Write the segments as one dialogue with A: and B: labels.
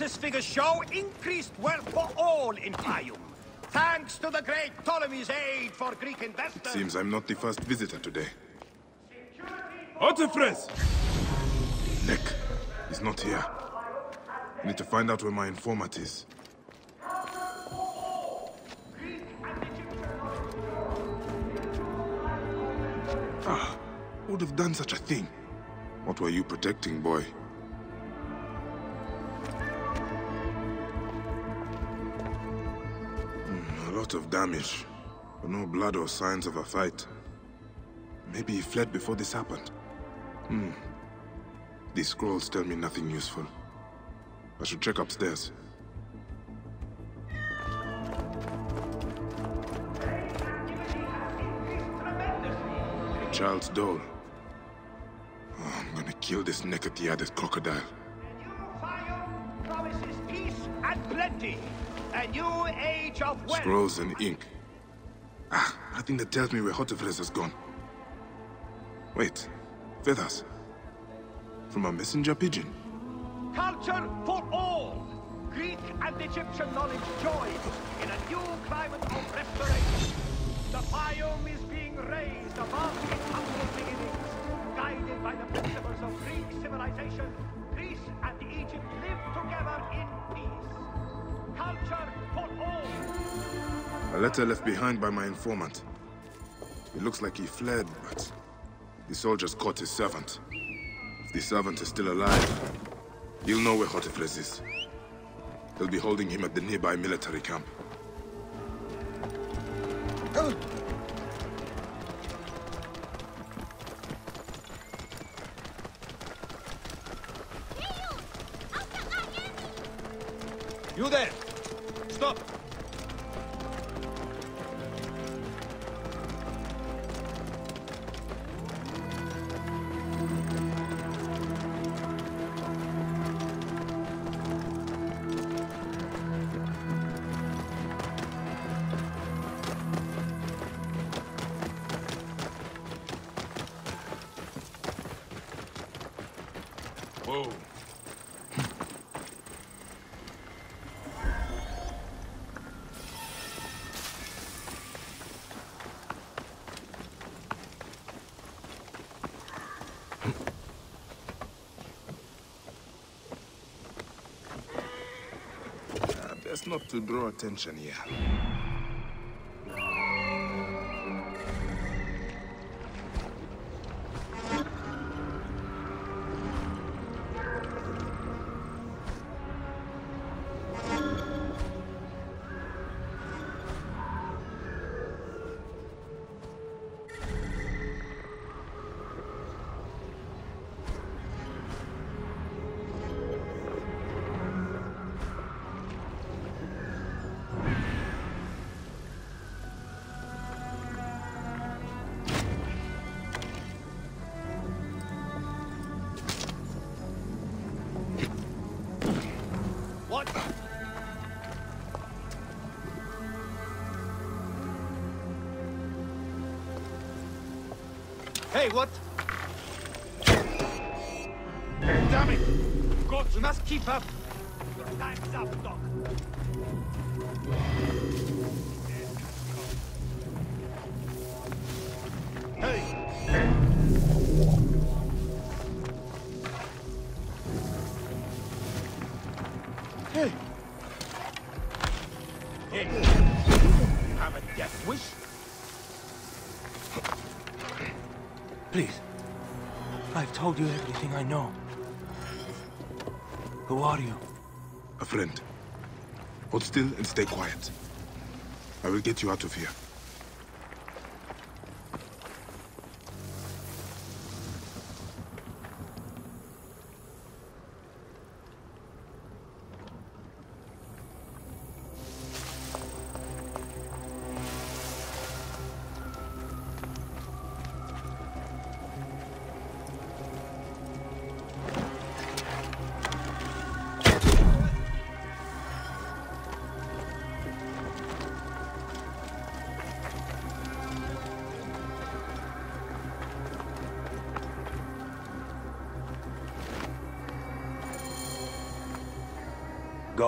A: census figures show increased wealth for all in Fayum. Thanks to the great Ptolemy's aid for Greek investors.
B: Seems I'm not the first visitor today.
C: Hotephres!
B: Nick, he's not here. I need to find out where my informant is. Ah, who would have done such a thing? What were you protecting, boy? Lot of damage, but no blood or signs of a fight. Maybe he fled before this happened. Hmm. These scrolls tell me nothing useful. I should check upstairs. Charles Dole. Oh, I'm gonna kill this Nekatiades crocodile.
A: The new Fayum promises peace and plenty. A new age of wealth.
B: Scrolls and ink. Ah, nothing that tells me where Hotephres has gone. Wait, feathers. From a messenger pigeon.
A: Culture for all. Greek and Egyptian knowledge joined in a new climate of restoration. The Fayum is being raised above its humble beginnings. Guided by the principles of Greek civilization, Greece and Egypt live together in peace. Culture for all.
B: A letter left behind by my informant. It looks like he fled, but the soldiers caught his servant. If the servant is still alive, he'll know where Hotephres is. They'll be holding him at the nearby military camp.
C: You there! Stop!
B: Best not to draw attention here.
C: Hey, what?
A: Damn it! God, we must keep up. Your time's up, Doc. You
C: everything I know. Who are you?
B: A friend. Hold still and stay quiet. I will get you out of here.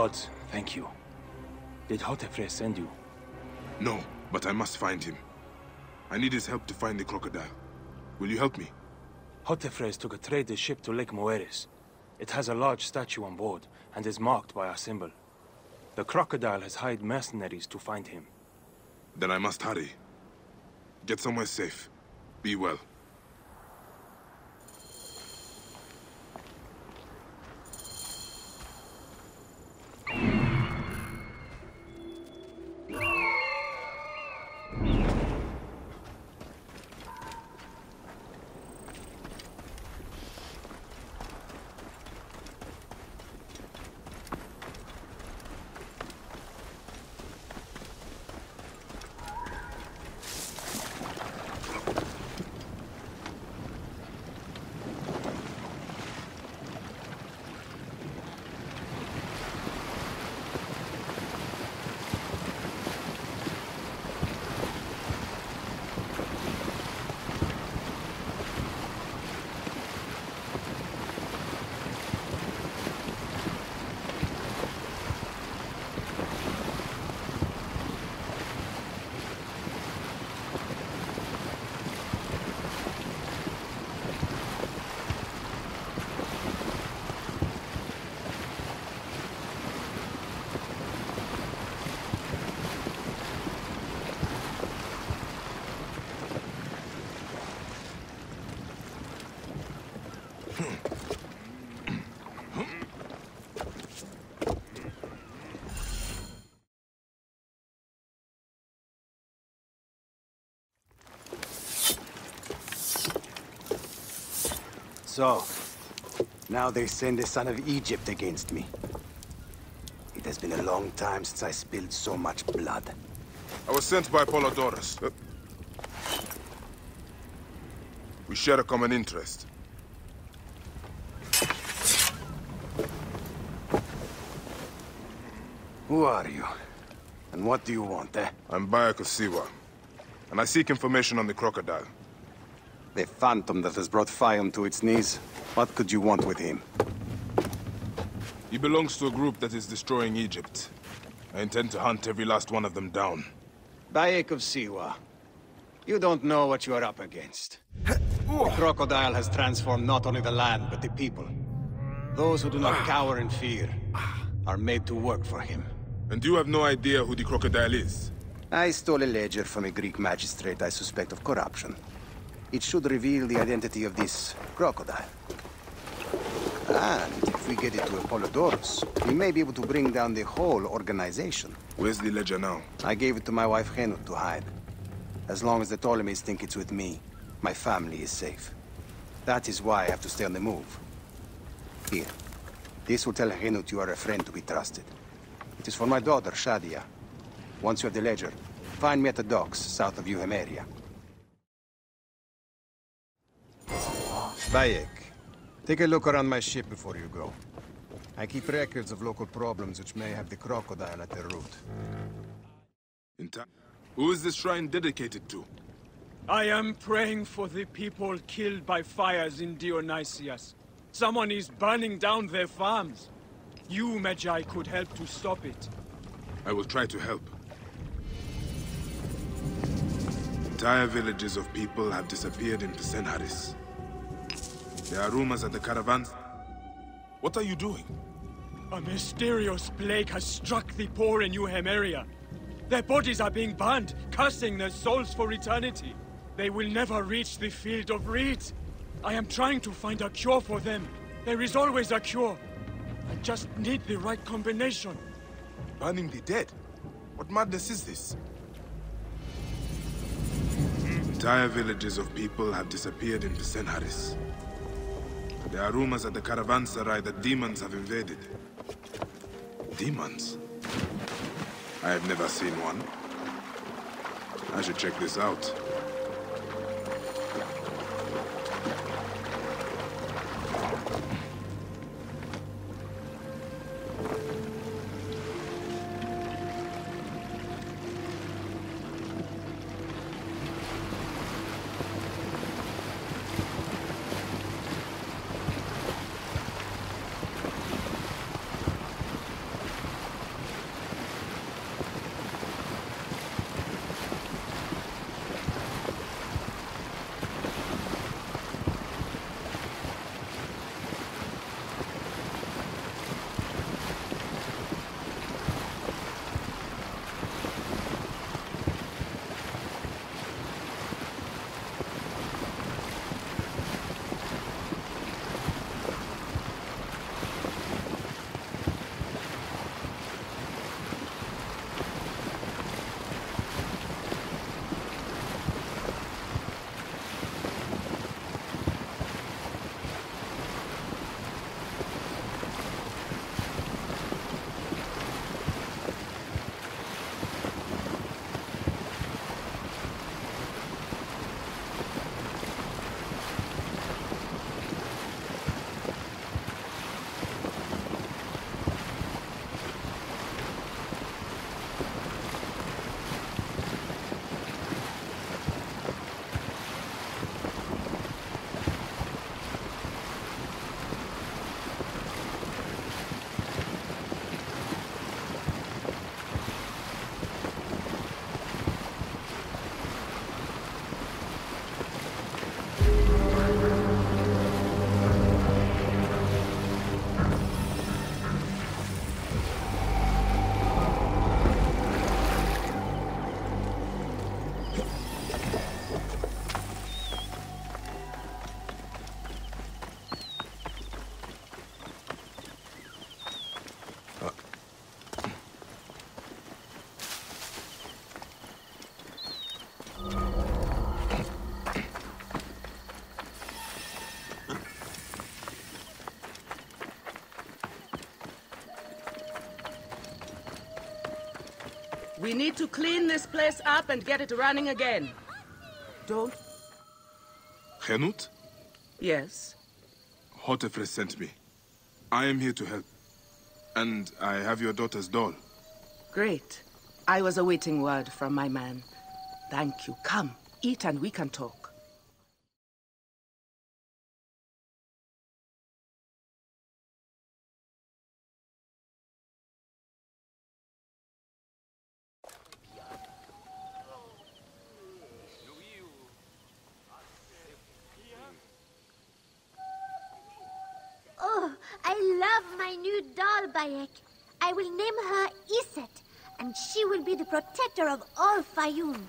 C: Gods, thank you. Did Hotephres send you?
B: No, but I must find him. I need his help to find the crocodile. Will you help me?
C: Hotephres took a trader ship to Lake Moeris. It has a large statue on board, and is marked by our symbol. The crocodile has hired mercenaries to find him.
B: Then I must hurry. Get somewhere safe. Be well.
D: So, now they send the son of Egypt against me. It has been a long time since I spilled so much blood.
B: I was sent by Apollodorus. Uh, We share a common interest.
D: Who are you? And what do you want, eh?
B: I'm Bayek Siwa, and I seek information on the crocodile.
D: The phantom that has brought Fayum to its knees. What could you want with him?
B: He belongs to a group that is destroying Egypt. I intend to hunt every last one of them down.
D: Bayek of Siwa. You don't know what you are up against. The crocodile has transformed not only the land, but the people. Those who do not cower in fear are made to work for him.
B: And you have no idea who the crocodile is?
D: I stole a ledger from a Greek magistrate I suspect of corruption. It should reveal the identity of this crocodile. And if we get it to Apollodorus, we may be able to bring down the whole organization.
B: Where's the ledger now?
D: I gave it to my wife Henut to hide. As long as the Ptolemies think it's with me, my family is safe. That is why I have to stay on the move. Here. This will tell Henut you are a friend to be trusted. It is for my daughter, Shadia. Once you have the ledger, find me at the docks south of Euhemeria. Bayek, take a look around my ship before you go. I keep records of local problems which may have the crocodile at their root.
B: In time. Who is this shrine dedicated to?
E: I am praying for the people killed by fires in Dionysias. Someone is burning down their farms. You, Medjay, could help to stop it.
B: I will try to help. Entire villages of people have disappeared in Pisenharis. There are rumors at the caravans... What are you doing?
E: A mysterious plague has struck the poor in Euhemeria. Their bodies are being burned, cursing their souls for eternity. They will never reach the field of reeds. I am trying to find a cure for them. There is always a cure. I just need the right combination.
B: Burning the dead? What madness is this? Entire villages of people have disappeared in Pisenharis. There are rumors at the caravanserai that demons have invaded. Demons? I have never seen one. I should check this out.
F: We need to clean this place up and get it running again. Don't...
B: Henut?
F: Yes?
B: Hotephres sent me. I am here to help. And I have your daughter's doll.
F: Great. I was awaiting word from my man. Thank you. Come, eat and we can talk.
G: Oh, I love my new doll, Bayek. I will name her Iset, and she will be the protector of all Fayum.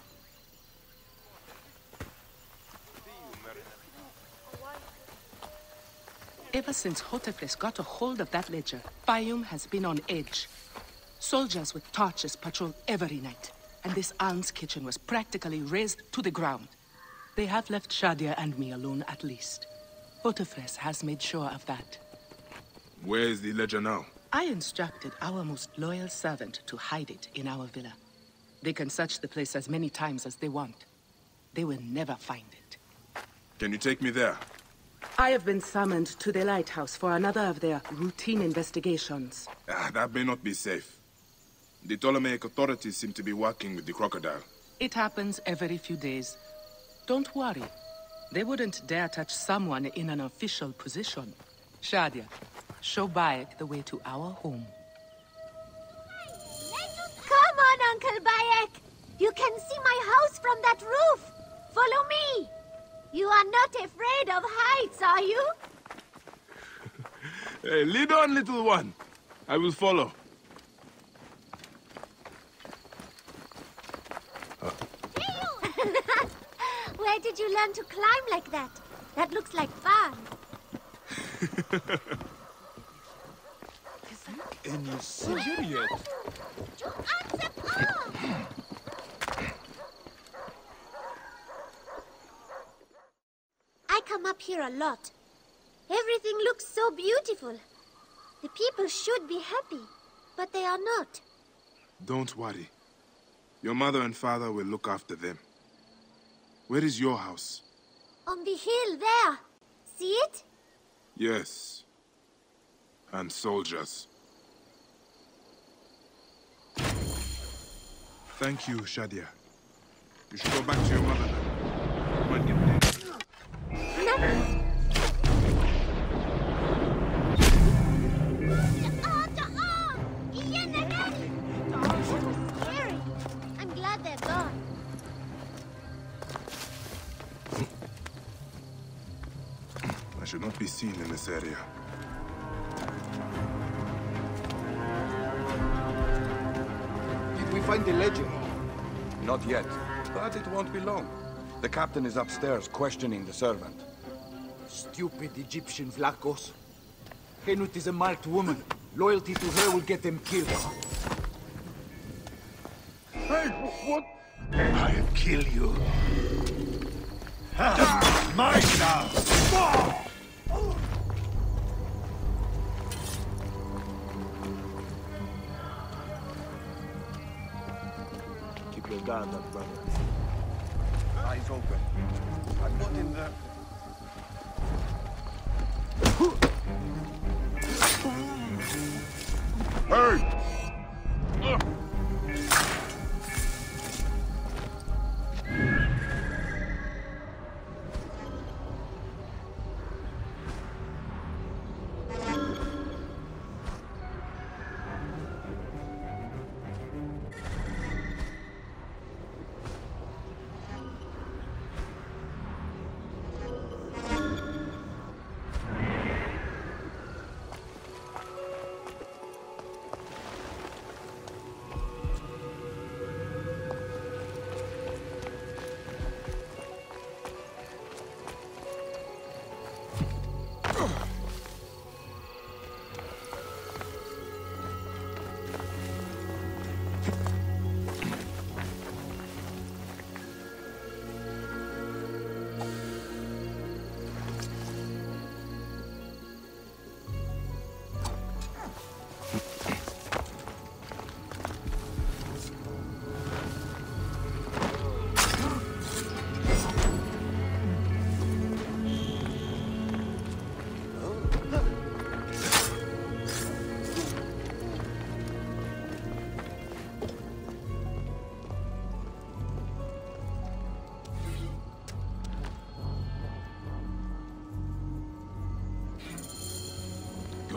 F: Ever since Hotephres got a hold of that ledger, Fayum has been on edge. Soldiers with torches patrol every night, and this alms kitchen was practically razed to the ground. They have left Shadia and me alone at least. Hotephres has made sure of that.
B: Where is the ledger now?
F: I instructed our most loyal servant to hide it in our villa. They can search the place as many times as they want. They will never find it.
B: Can you take me there?
F: I have been summoned to the lighthouse for another of their routine investigations.
B: Ah, that may not be safe. The Ptolemaic authorities seem to be working with the crocodile.
F: It happens every few days. Don't worry. They wouldn't dare touch someone in an official position. Shadia, show Bayek the way to our home.
G: Come on, Uncle Bayek. You can see my house from that roof. Follow me. You are not afraid of heights, are you?
B: Hey, lead on, little one. I will follow.
G: Where did you learn to climb like that? That looks like fun.
E: Any soldier yet?
G: To answer all! I come up here a lot. Everything looks so beautiful. The people should be happy, but they are not.
B: Don't worry. Your mother and father will look after them. Where is your house?
G: On the hill there. See it?
B: Yes. And soldiers. Thank you, Shadia. You should go back to your mother now. On, get ready.
G: Scary. I'm glad they're gone.
B: I should not be seen in this area.
H: Find the ledger? Not yet, but it won't be long. The captain is upstairs questioning the servant.
I: Stupid Egyptian Vlachos. Henut is a marked woman. Loyalty to her will get them killed.
H: Hey, what?
A: I'll kill you. My now!
I: Guard up, brother.
H: Eyes open. I'm not in there.
B: Hey!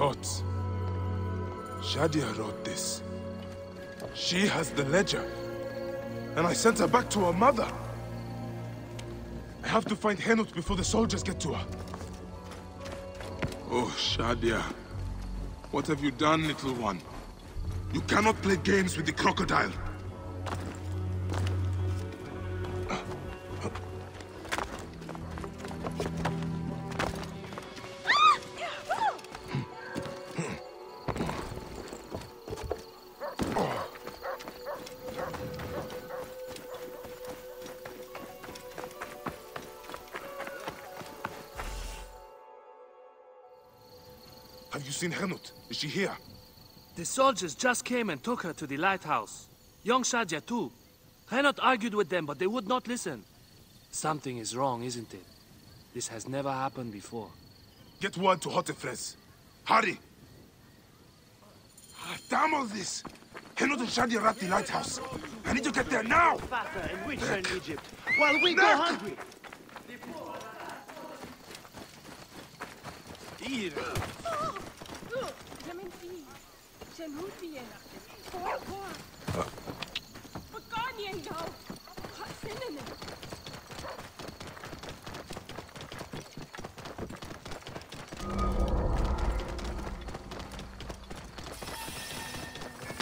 B: Gods. Shadia wrote this. She has the ledger. And I sent her back to her mother. I have to find Henut before the soldiers get to her. Oh, Shadia. What have you done, little one? You cannot play games with the crocodile. Is she here?
J: The soldiers just came and took her to the lighthouse. Young Shadia too. Henut argued with them, but they would not listen. Something is wrong, isn't it? This has never happened before.
B: Get word to Hotephres. Hurry! Ah, damn all this! Henut and Shadia are at the lighthouse. I need to get there now!
A: Fatter and richer in Egypt, while we go
B: Look!
A: hungry.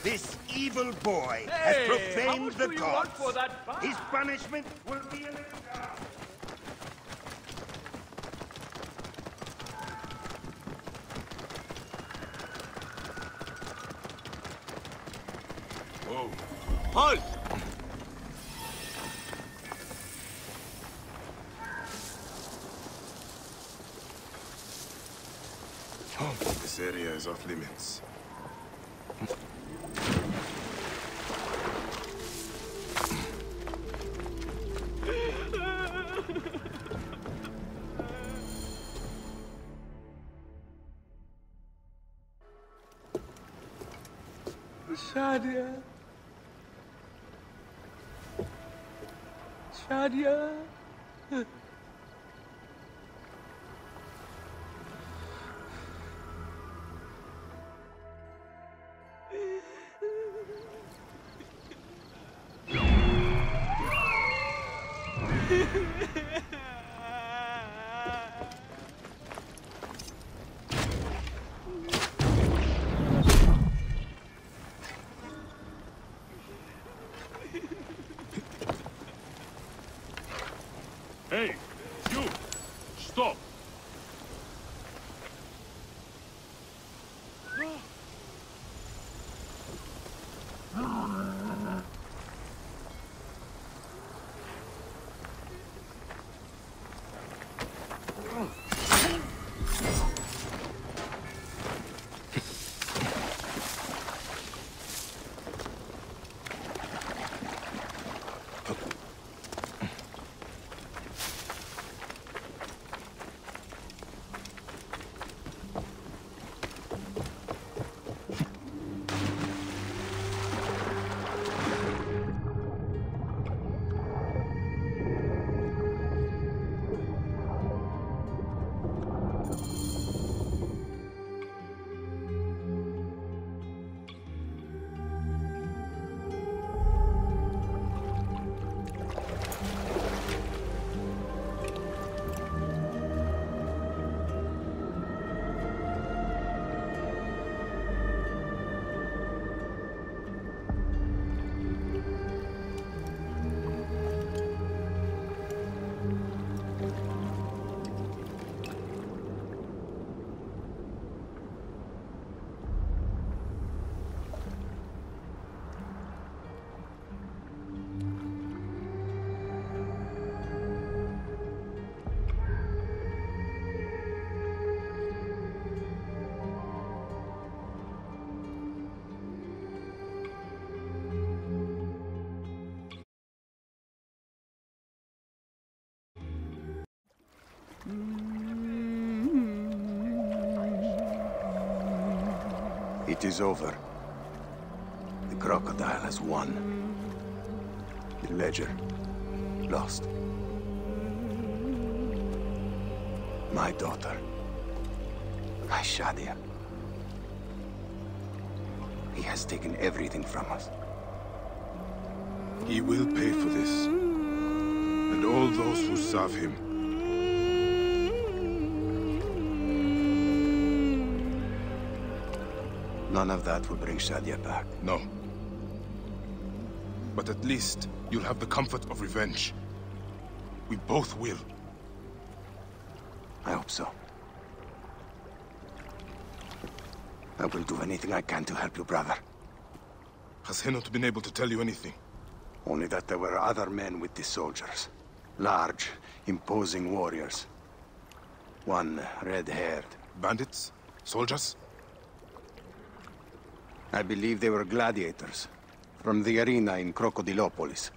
K: This evil boy
A: Hey,
K: has profaned the
A: do you want
K: gods.
A: for that bar?
K: His punishment will be an
B: Whoa.
J: Halt!
B: Oh, this area is off limits.
D: It is over. The crocodile has won. The ledger lost. My daughter. My Shadia. He has taken everything from us.
B: He will pay for this. And all those who serve him.
D: None of that will bring Shadia back.
B: No. But at least you'll have the comfort of revenge. We both will.
D: I hope so. I will do anything I can to help you, brother.
B: Has he not been able to tell you anything?
D: Only that there were other men with the soldiers. Large, imposing warriors. One red-haired.
B: Bandits? Soldiers?
D: I believe they were gladiators. From the arena in Crocodilopolis.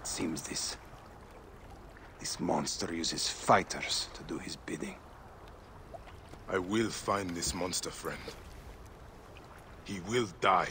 D: It seems this... This monster uses fighters to do his bidding.
B: I will find this monster, friend. He will die.